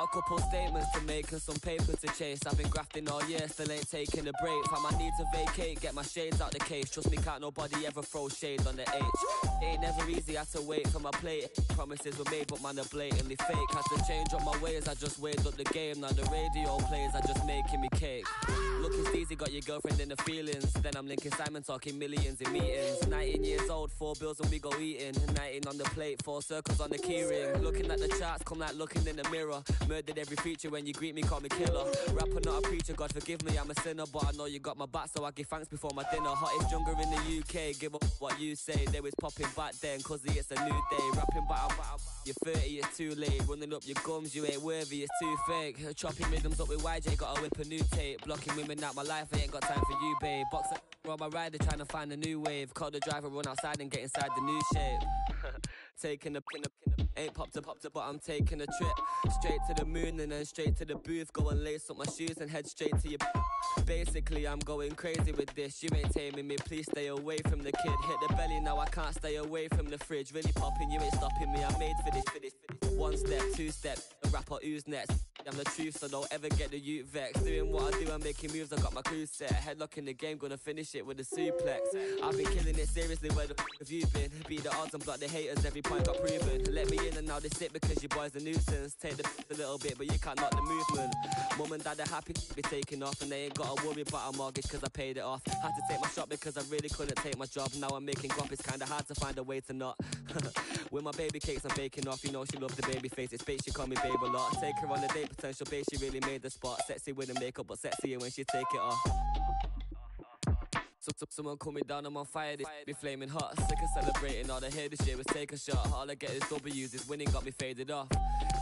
Got a couple statements to make and some paper to chase. I've been grafting all year, still ain't taking a break. Found my need to vacate, get my shades out the case. Trust me, can't nobody ever throw shade on the H. Ain't never easy, I had to wait for my plate. Promises were made, but man, they're blatantly fake. Had to change up my ways, I just weighed up the game. Now the radio plays, I just making me cake. Looking steezy, got your girlfriend in the feelings. Then I'm linking Simon, talking millions in meetings. 19 years old, four bills and we go eating. 19 on the plate, four circles on the keyring. Looking at the charts, come like looking in the mirror. Murdered every feature when you greet me, call me killer. Rapper, not a preacher, God forgive me, I'm a sinner. But I know you got my back, so I give thanks before my dinner. Hottest jungle in the UK, give up what you say. They was popping back then, cause it's a new day. Rapping back, back, you're 30, it's too late. Running up your gums, you ain't worthy, it's too fake. Chopping rhythms up with YJ, gotta whip a new tape. Blocking women out my life, I ain't got time for you, babe. Boxer on my rider, trying to find a new wave. Call the driver, run outside and get inside the new shape. taking a pin, a ain't popped up, popped up, but I'm taking a trip straight to the moon and then straight to the booth. Go and lace up my shoes and head straight to your. Basically, I'm going crazy with this. You ain't taming me, please stay away from the kid. Hit the belly now, I can't stay away from the fridge. Really popping, you ain't stopping me. I'm made for this, for this, for this. One step, two step, a rapper who's next. I'm the truth, so don't ever get the youth vexed. Doing what I do, I'm making moves, I got my crew set. Headlock in the game, gonna finish it with a suplex. I've been killing it seriously, where the f have you been? Beat the odds and block the haters, every point got proven. Let me in and now they sit because your boy's a nuisance. Take the a little bit, but you can't knock the movement. Mum and dad are happy be taking off, and they ain't gotta worry about a mortgage cause I paid it off. Had to take my shot because I really couldn't take my job. Now I'm making guap, it's kinda hard to find a way to not. With my baby cakes, I'm baking off. You know she loves the baby face, it's fake, she call me babe a lot. Take her on a date, potential babe, she really made the spot. Sexy with the makeup, but sexier when she take it off. So, so, someone call me down, I'm on fire, this be flaming hot. Sick of celebrating, all I hear this year was take a shot. All I get is W's, this winning got me faded off.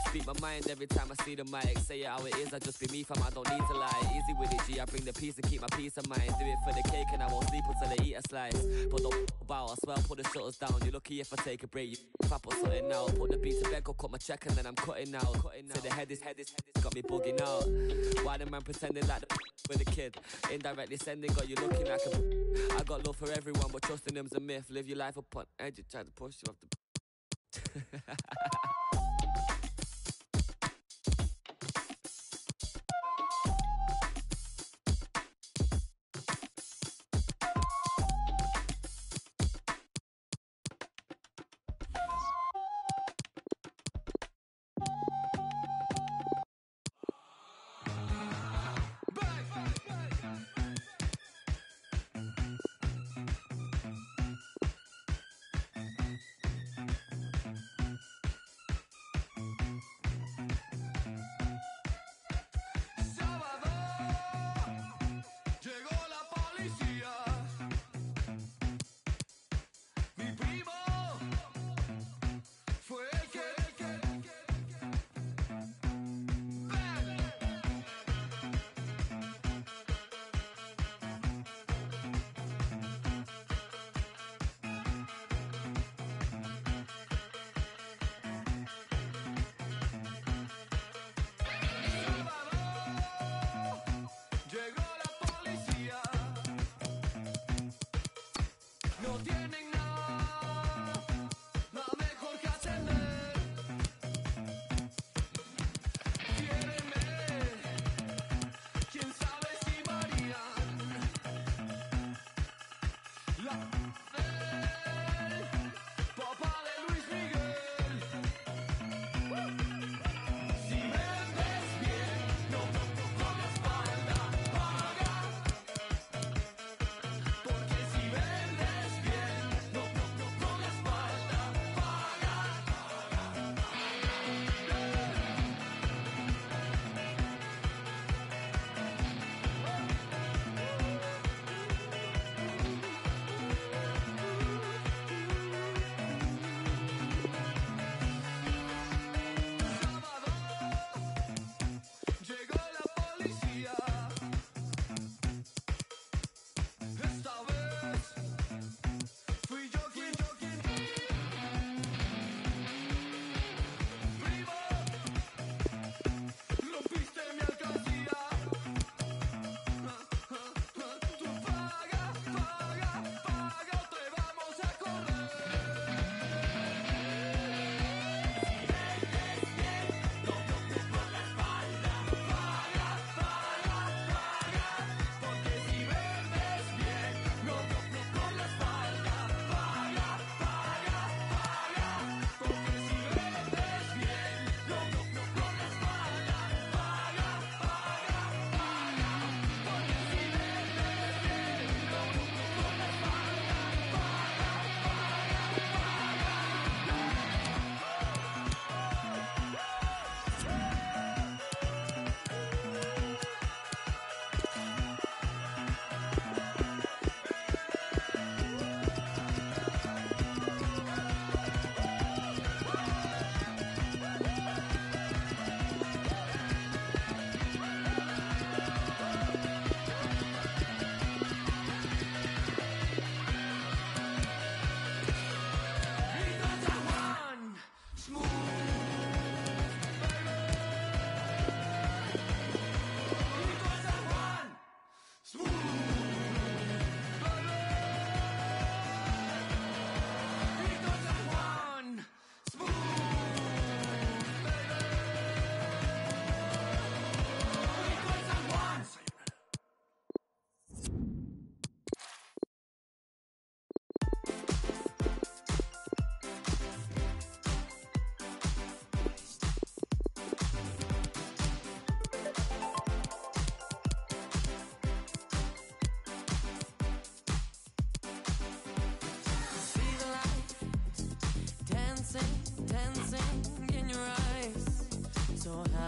Speak my mind every time I see the mic. Say it how it is, I just be me, fam, I don't need to lie. Easy with it, G, I bring the peace and keep my peace of mind. Do it for the cake and I won't sleep until I eat a slice. But don't bow, I swear put the shutters down. You're lucky if I take a break, you if I put something out. Put the beat to bed, go cut my check and then I'm cutting out. Cutting out. Say the head is, head is, head is got me bugging out. Why the man pretending like the with a kid? Indirectly sending, got you looking like a. I got love for everyone, but trusting them's a myth. Live your life upon edge, try to push you off the.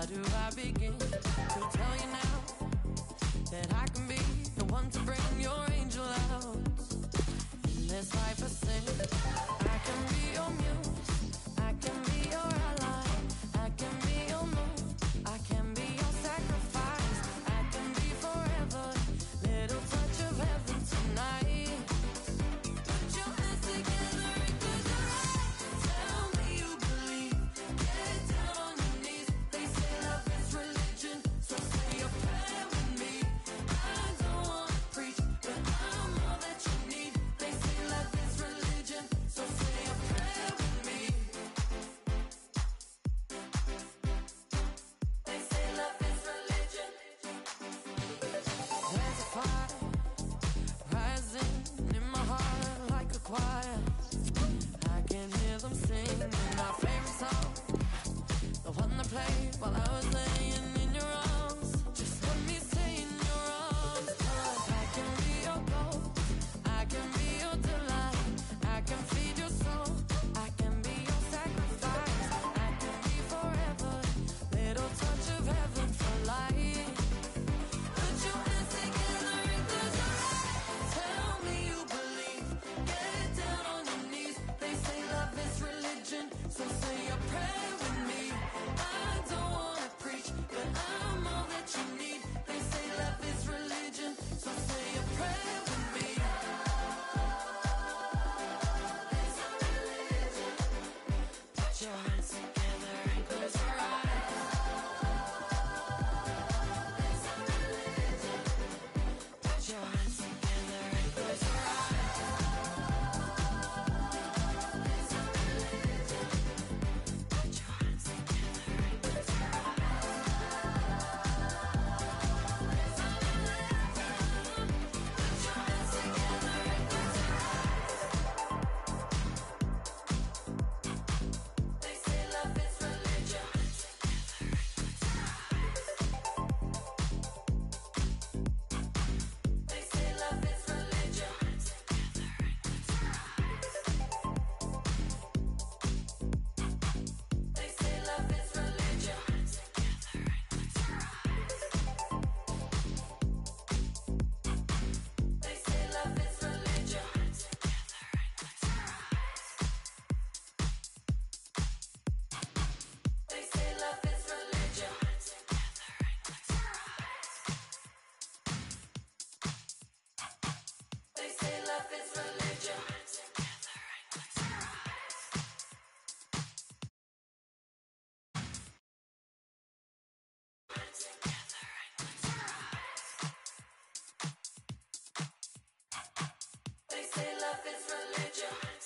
How do I begin to tell you now that I can be? up religion.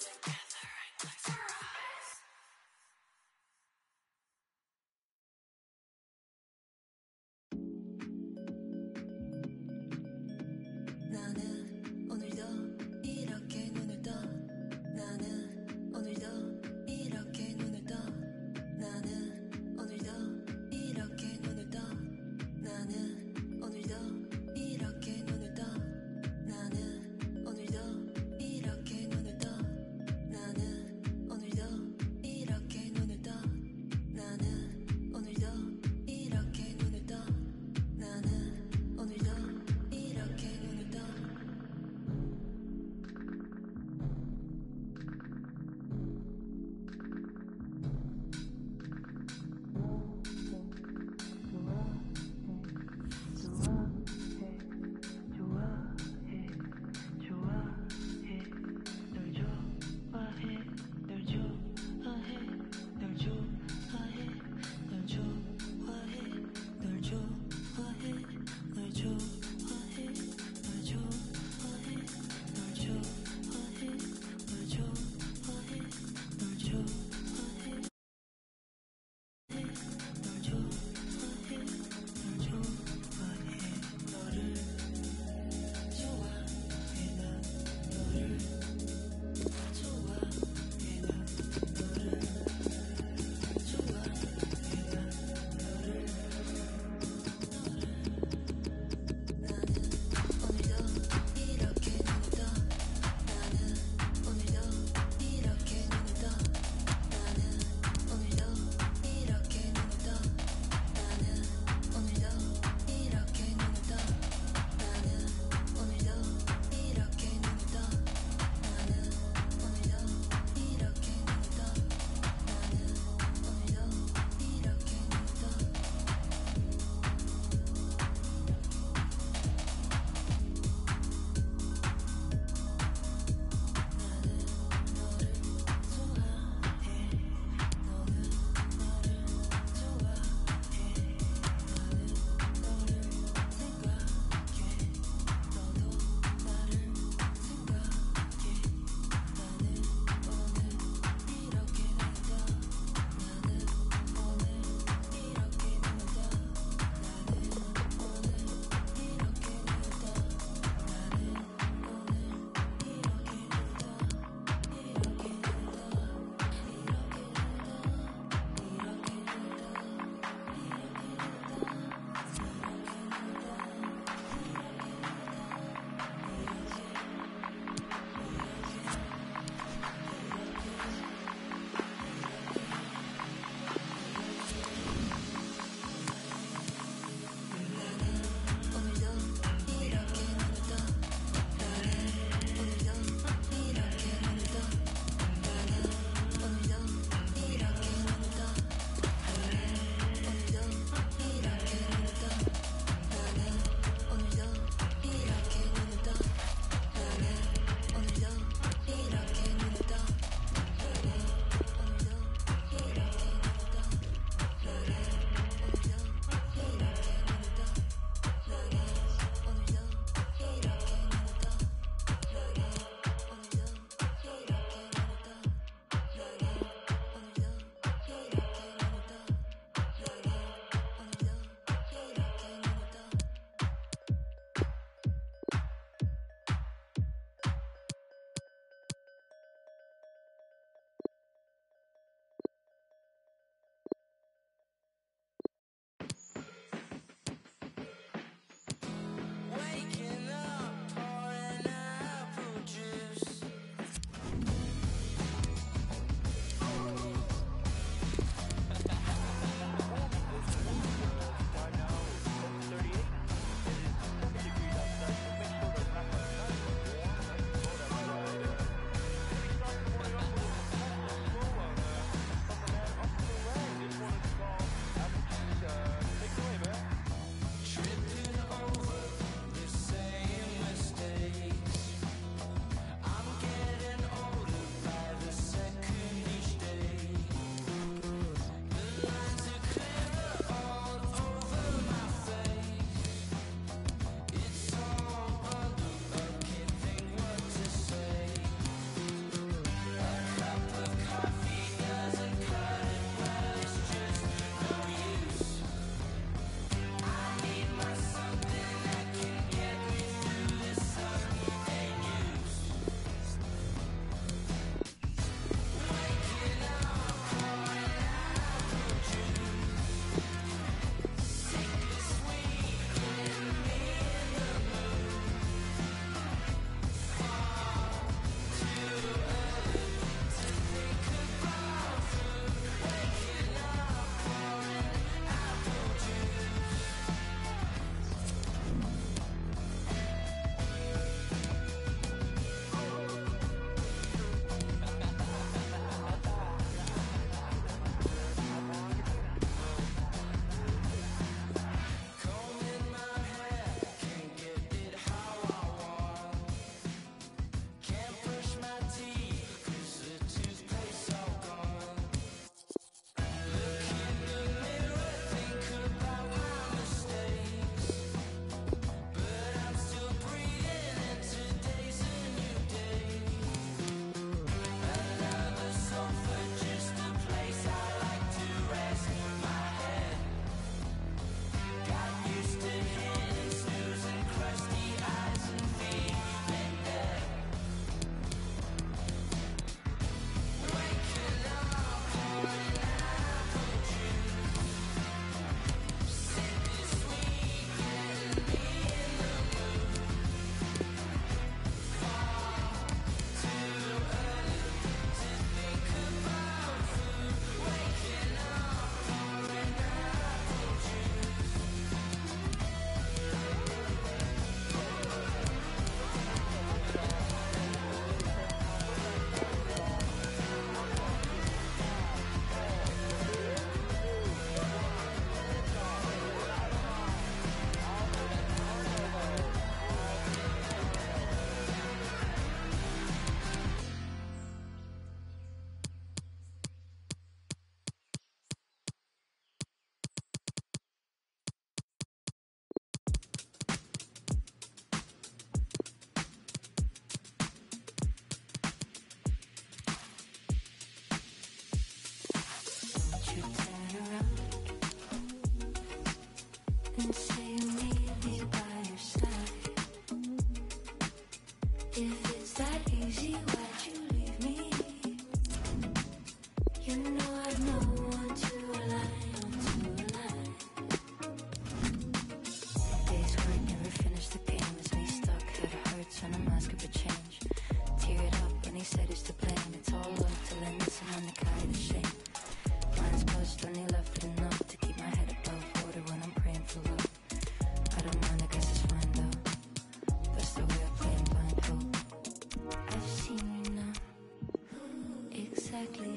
Thank you.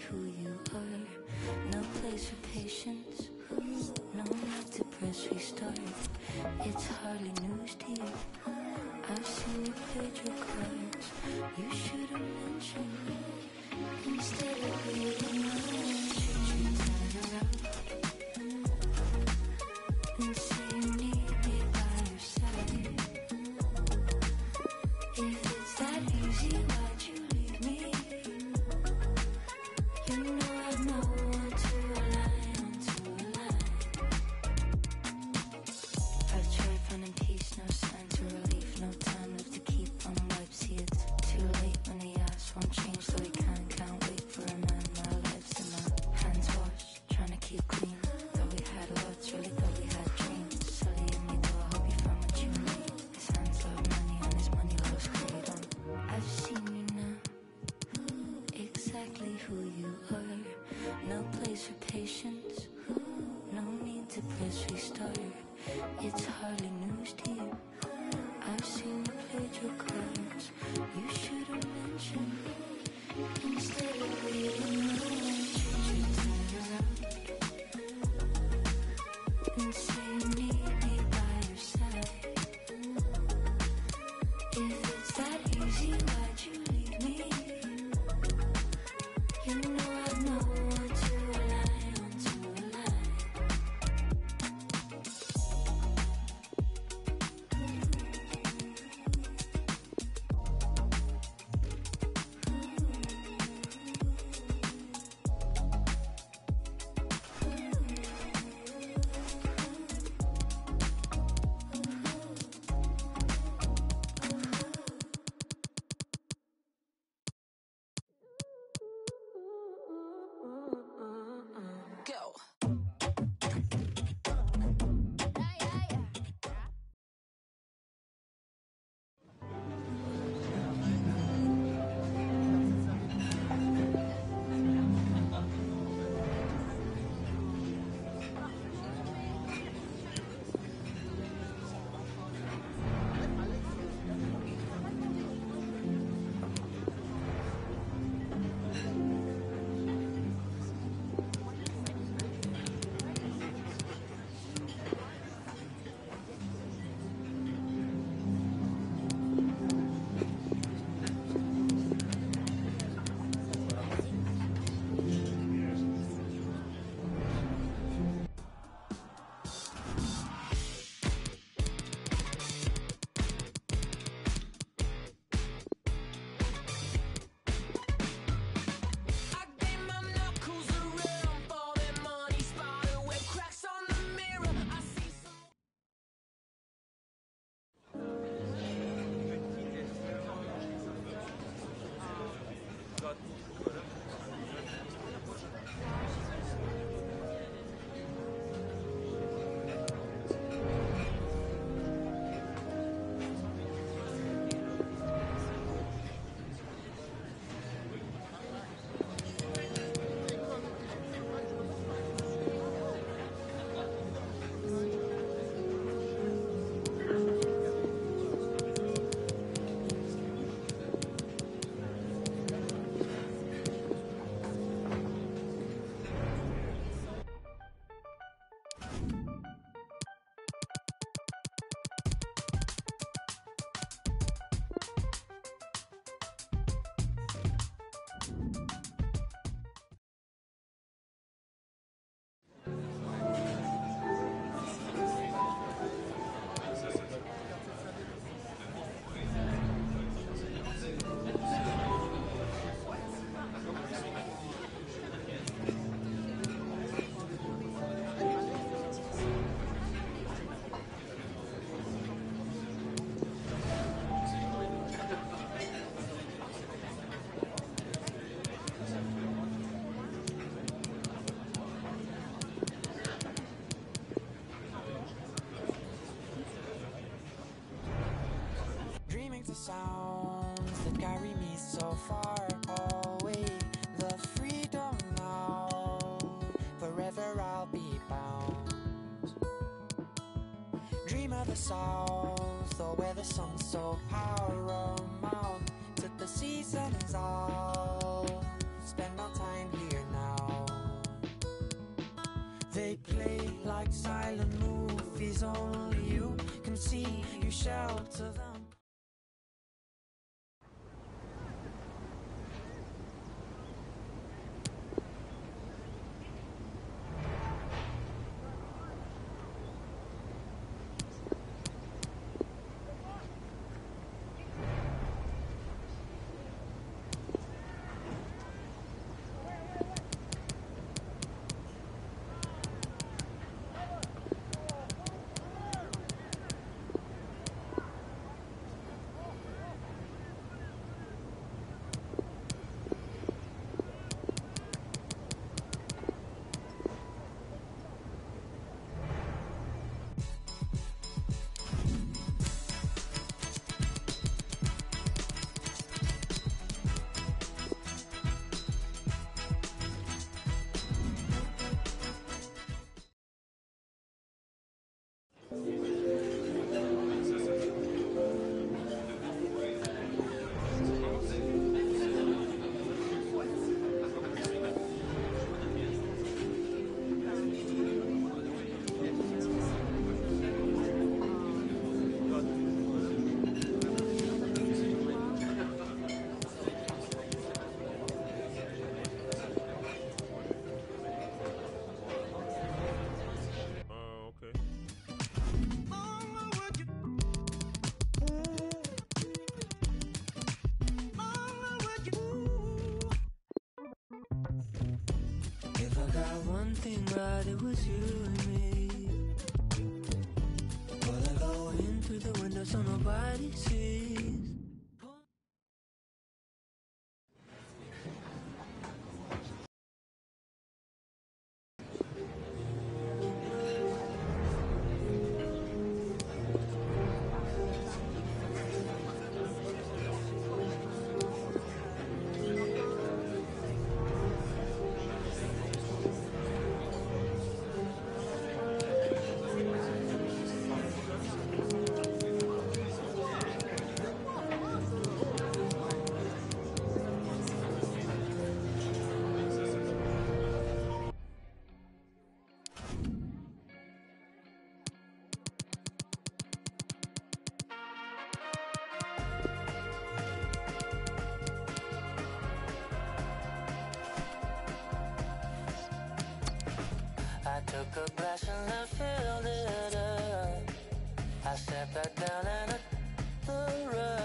who you are. No place for patience, no need to press restart. It's hardly news to you. I've seen you played your cards. You should have mentioned me instead of reading. So far away. The freedom now, forever I'll be bound. Dream of the south, or where the sun's so paramount. Was you and me. I go in through the window so nobody And filled it up. I sat back down and I the rush.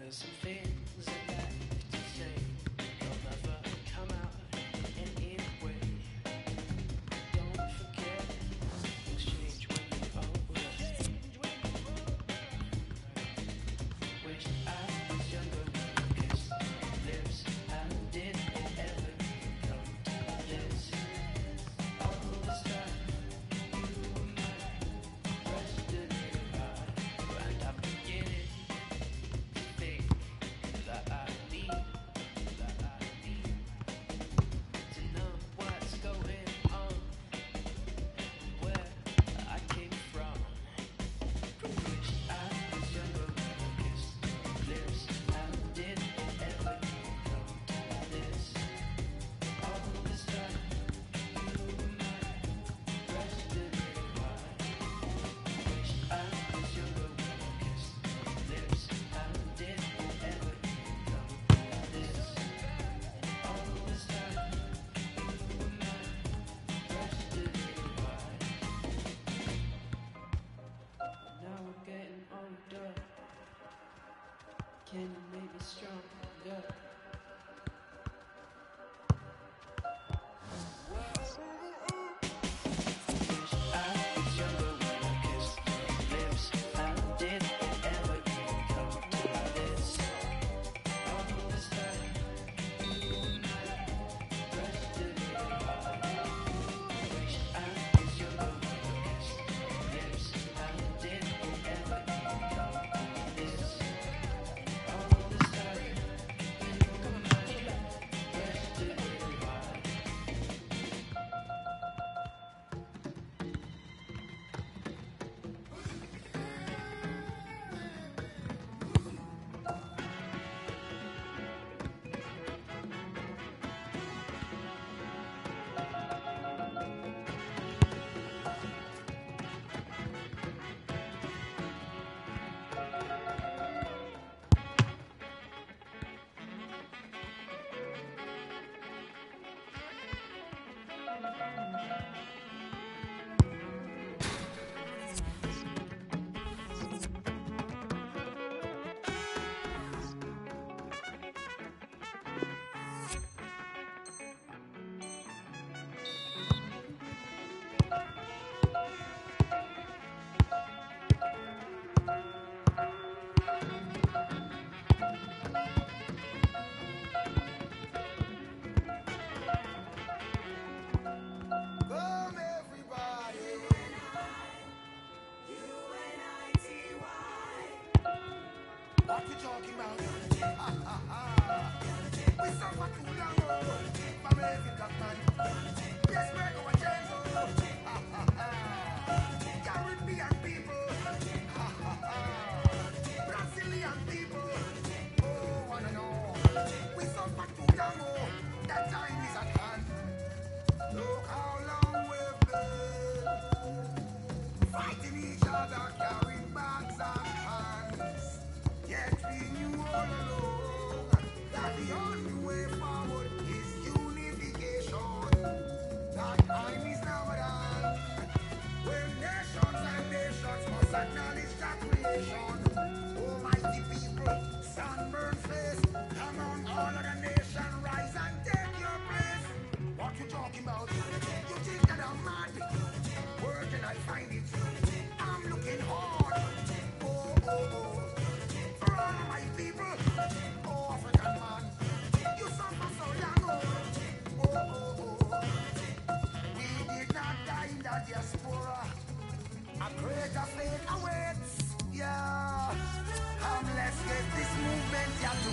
There's some things in that Amen.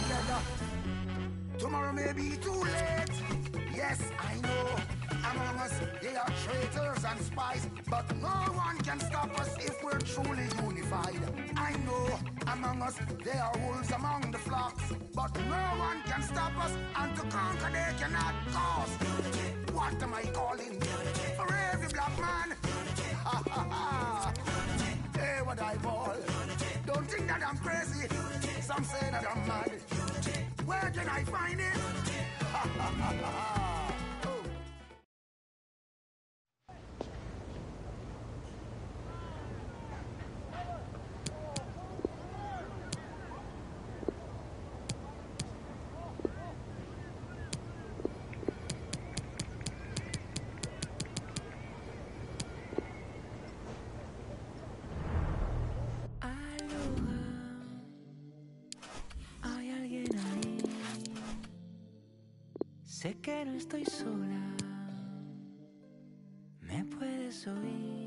together. Tomorrow may be too late. Yes, I know. Among us, they are traitors and spies, but no one can stop us if we're truly unified. I know. Among us, there are wolves among the flocks, but no one can stop us, and to conquer they cannot cause. What am I calling? For every black man. Ha ha ha. Hey, what I ball. Don't think that I'm crazy. Some say that I'm mad. Where can I find it? Sé que no estoy sola, me puedes oír.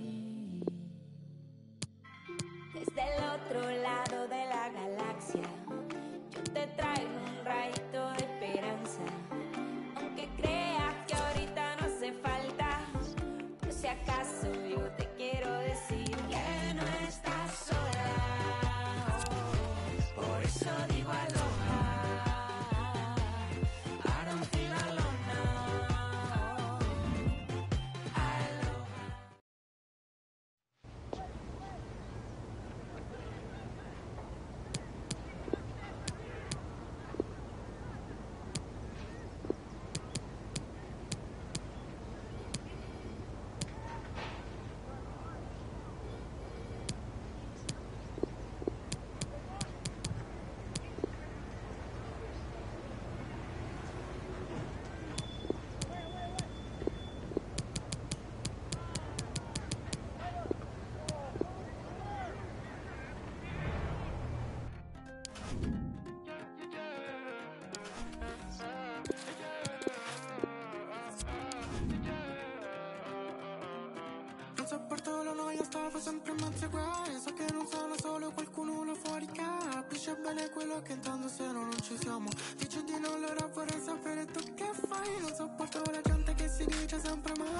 Mezzo ai guai So che non sono solo qualcuno fuori Capisce bene quello che intendo se no non ci siamo. Dici di no, allora vorrei sapere tu che fai. Non sopporto la gente che si dice sempre mai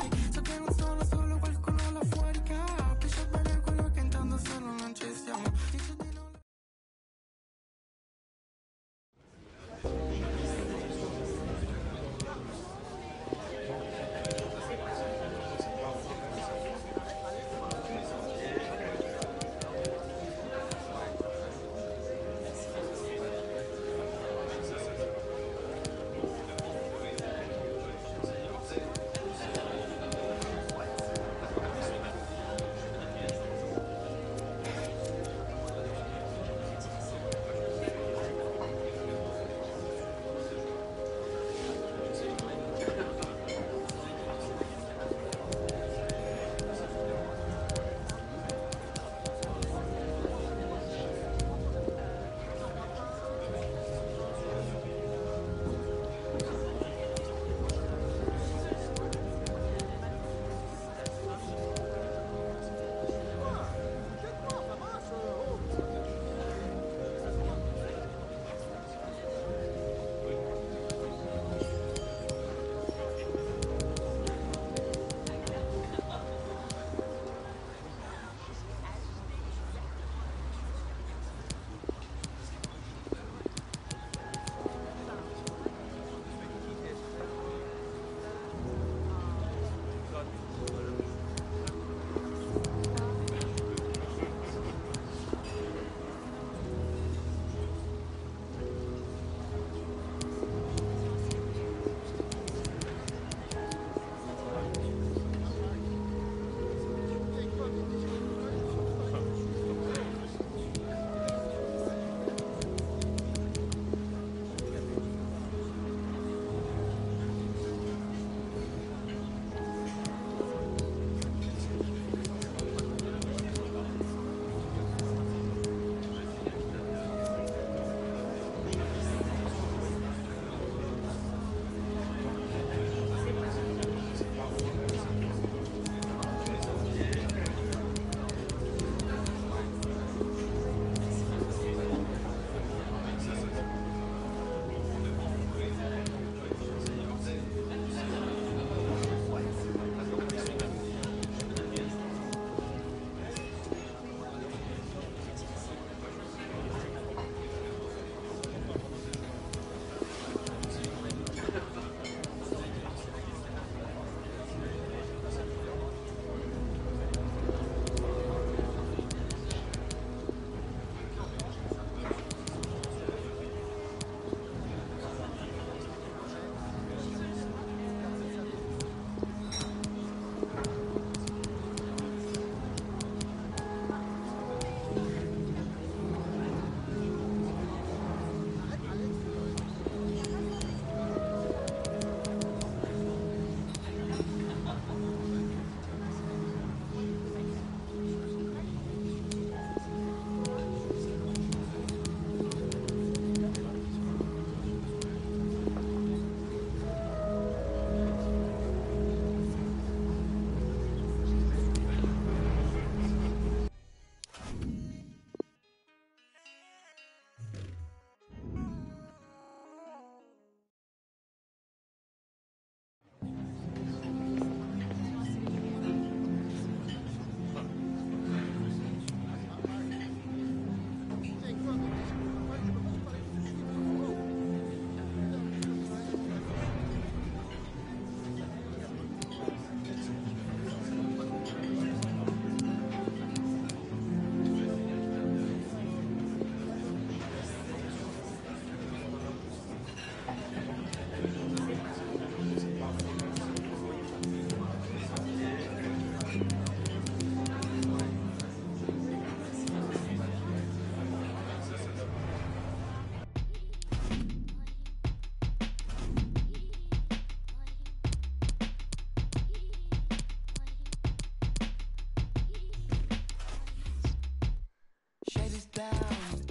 down.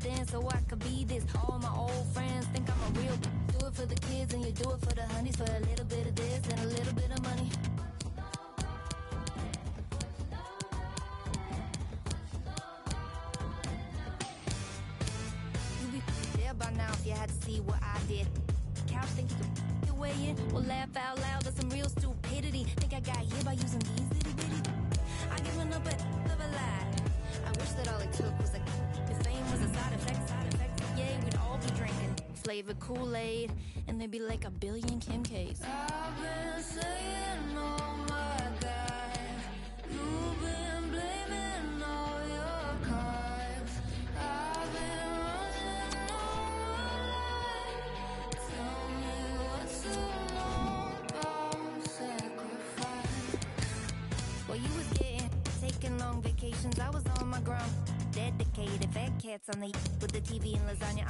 everything so I could be this. All my old friends think I'm a real. Do it for the kids and you do it for the honeys for a little Kool-Aid and there'd be like a billion Kim K's. I've been saying, oh my God, you've been blaming all your. I've been running all my life. Tell me what's about sacrifice. Well, you was getting taking long vacations. I was on my ground. Dedicated fat cats on the with the TV and lasagna.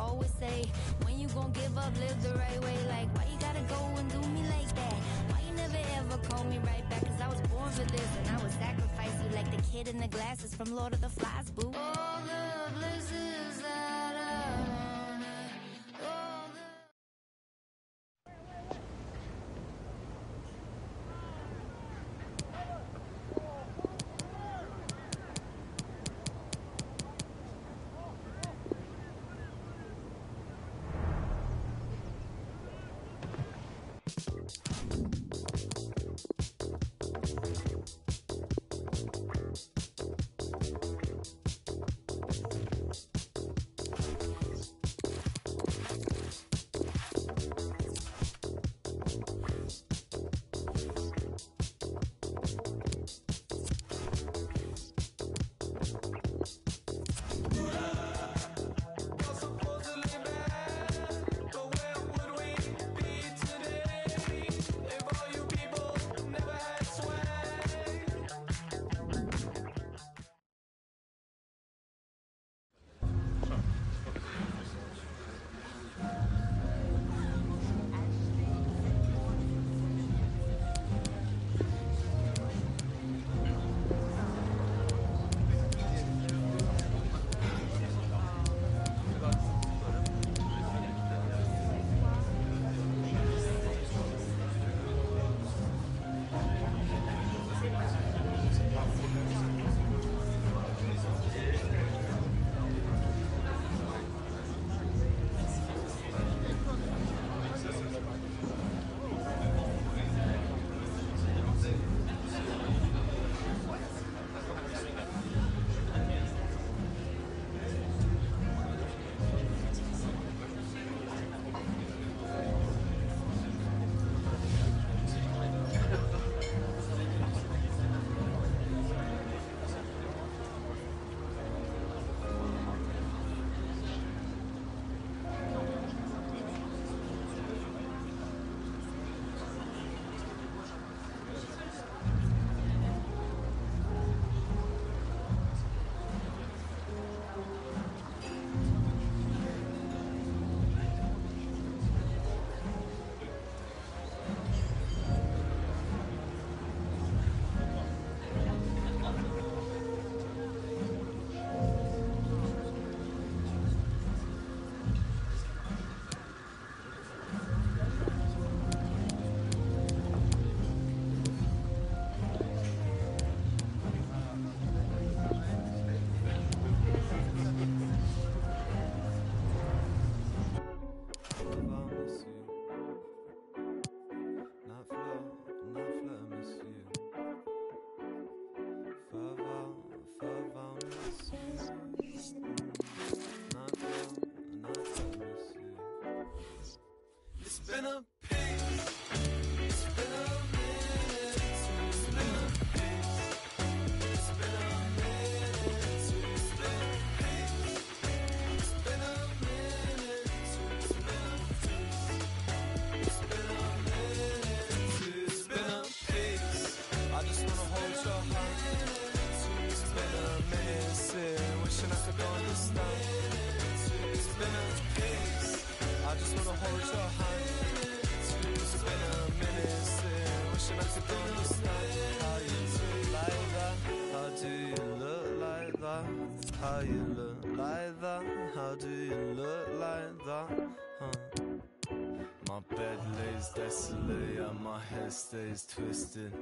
always say, when you gon' give up, live the right way. Like, why you gotta go and do me like that? Why you never ever call me right back? Cause I was born for this and I would sacrifice you like the kid in the glasses from Lord of the Flies, boo. All the places that I My bed lays desolate and my head stays twisted.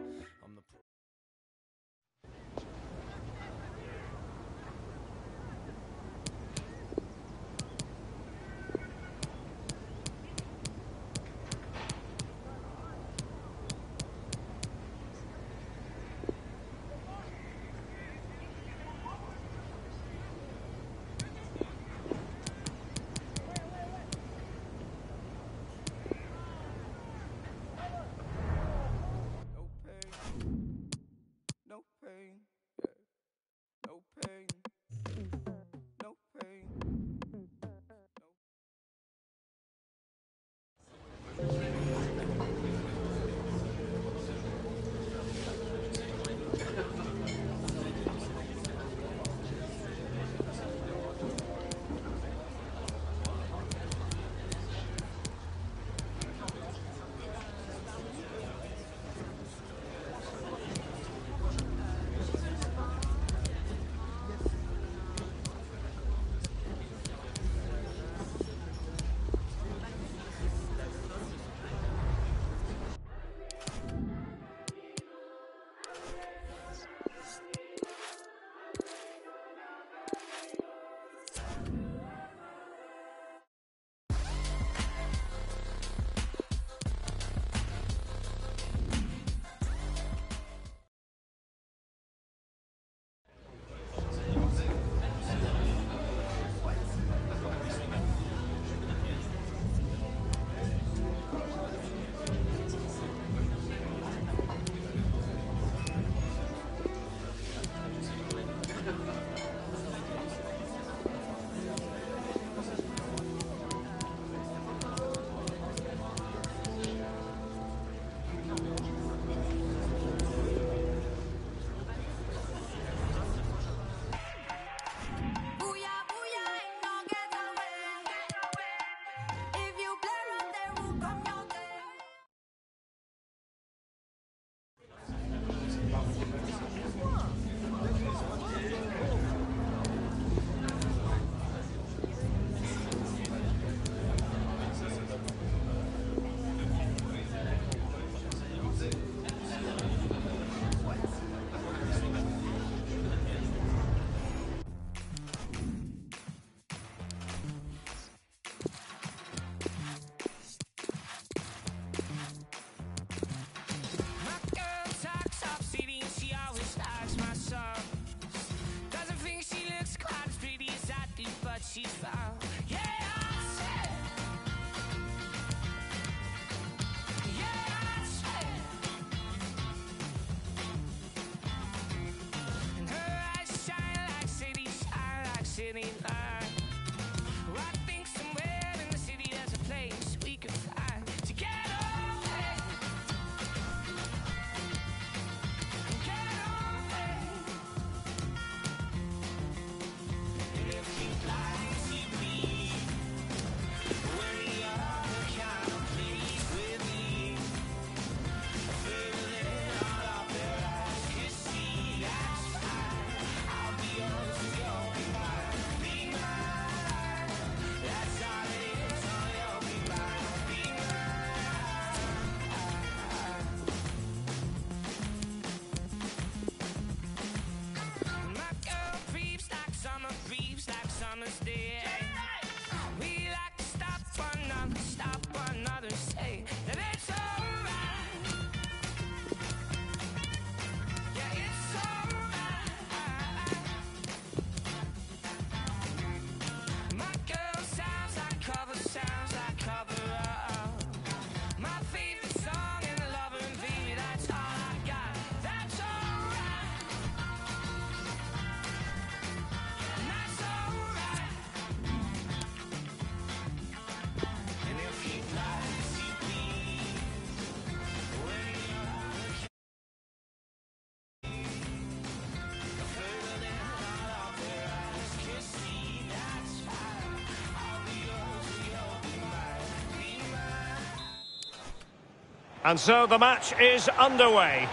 And so the match is underway.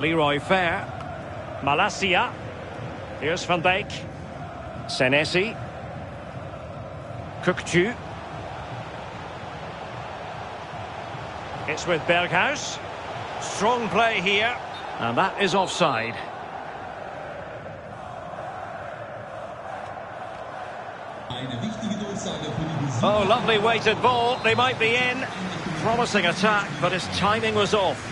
Leroy Fer. Malacia. Here's Van Dijk. Senesi. Kökçü. It's with Berghuis. Strong play here. And that is offside. Lovely weighted ball. They might be in. Promising attack, but his timing was off.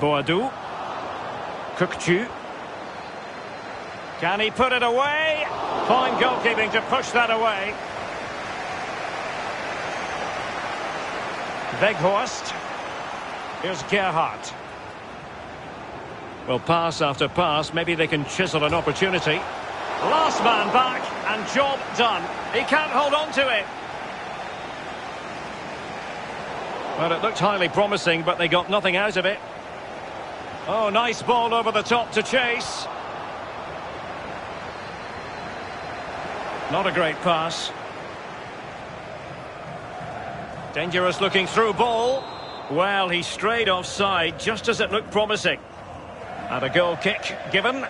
Boadu. Kökçü. Can he put it away? Fine goalkeeping to push that away. Weghorst. Here's Gerhardt. Well, pass after pass, maybe they can chisel an opportunity. Last man back, and job done. He can't hold on to it. Well, it looked highly promising, but they got nothing out of it. Oh, nice ball over the top to chase. Not a great pass. Dangerous looking through ball. Well, he strayed offside just as it looked promising. And a goal kick given.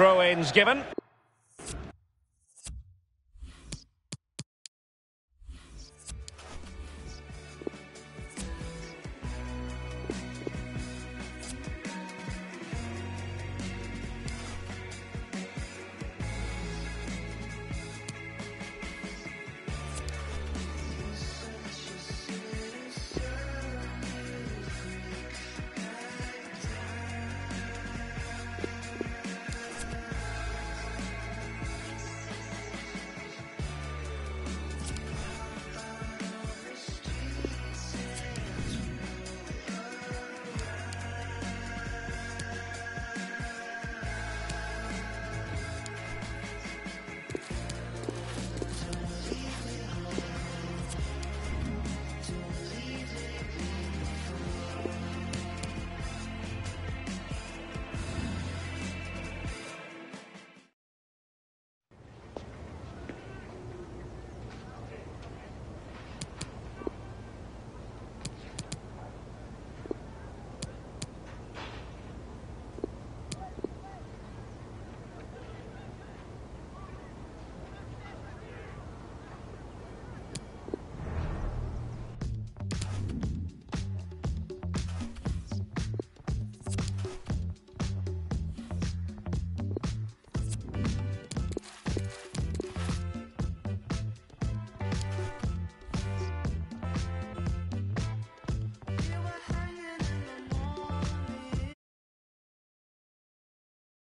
Throw-ins given.